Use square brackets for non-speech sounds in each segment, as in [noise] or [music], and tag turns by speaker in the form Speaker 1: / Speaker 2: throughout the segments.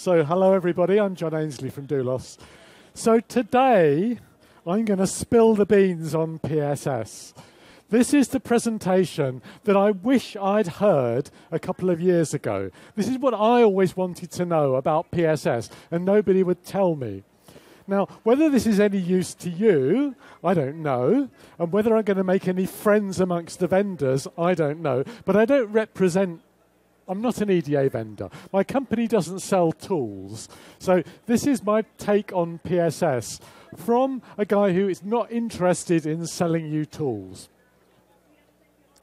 Speaker 1: So, hello everybody, I'm John Aynsley from Doulos. So, today I'm going to spill the beans on PSS. This is the presentation that I wish I'd heard a couple of years ago. This is what I always wanted to know about PSS, and nobody would tell me. Now, whether this is any use to you, I don't know. And whether I'm going to make any friends amongst the vendors, I don't know. But I don't represent I'm not an EDA vendor. My company doesn't sell tools. So this is my take on PSS from a guy who is not interested in selling you tools.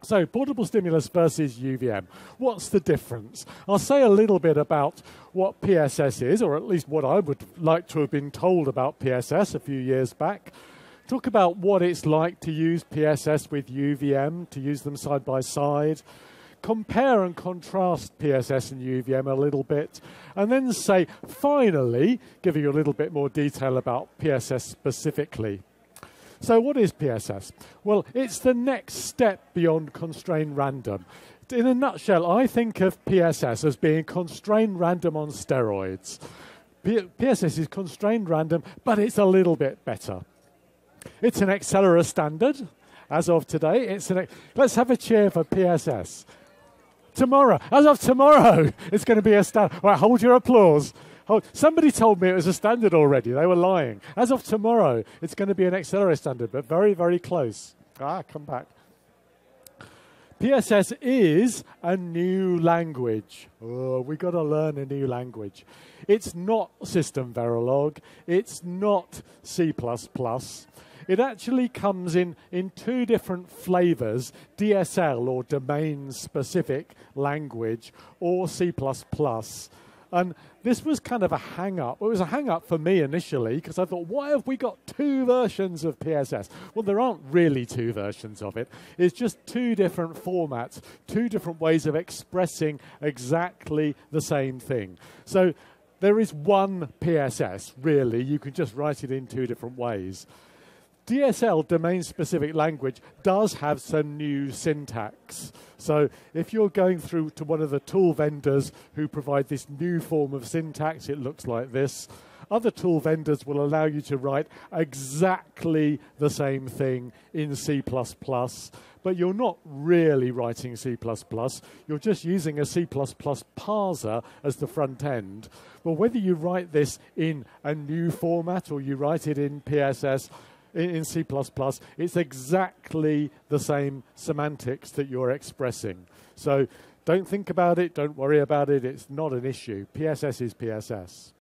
Speaker 1: So, portable stimulus versus UVM. What's the difference? I'll say a little bit about what PSS is, or at least what I would like to have been told about PSS a few years back. Talk about what it's like to use PSS with UVM, to use them side by side compare and contrast PSS and UVM a little bit, and then say, finally, giving you a little bit more detail about PSS specifically. So, what is PSS? Well, it's the next step beyond constrained random. In a nutshell, I think of PSS as being constrained random on steroids. P- PSS is constrained random, but it's a little bit better. It's an Accellera standard as of today. It's an, let's have a cheer for PSS tomorrow. As of tomorrow, [laughs] it's going to be a standard. Right, hold your applause. Hold. Somebody told me it was a standard already. They were lying. As of tomorrow, it's going to be an Accellera standard, but very, very close. Ah, come back. PSS is a new language. Oh, we got to learn a new language. It's not System Verilog. It's not C++. It actually comes in, in two different flavors DSL or domain specific language or C. And this was kind of a hang up. It was a hang up for me initially because I thought, why have we got two versions of PSS? Well, there aren't really two versions of it. It's just two different formats, two different ways of expressing exactly the same thing. So there is one PSS, really. You can just write it in two different ways. DSL, domain specific language, does have some new syntax. So if you're going through to one of the tool vendors who provide this new form of syntax, it looks like this. Other tool vendors will allow you to write exactly the same thing in C++, but you're not really writing C++. You're just using a C++ parser as the front end. Well, whether you write this in a new format or you write it in PSS, in C++, it's exactly the same semantics that you're expressing. So don't think about it, don't worry about it, it's not an issue. PSS is PSS.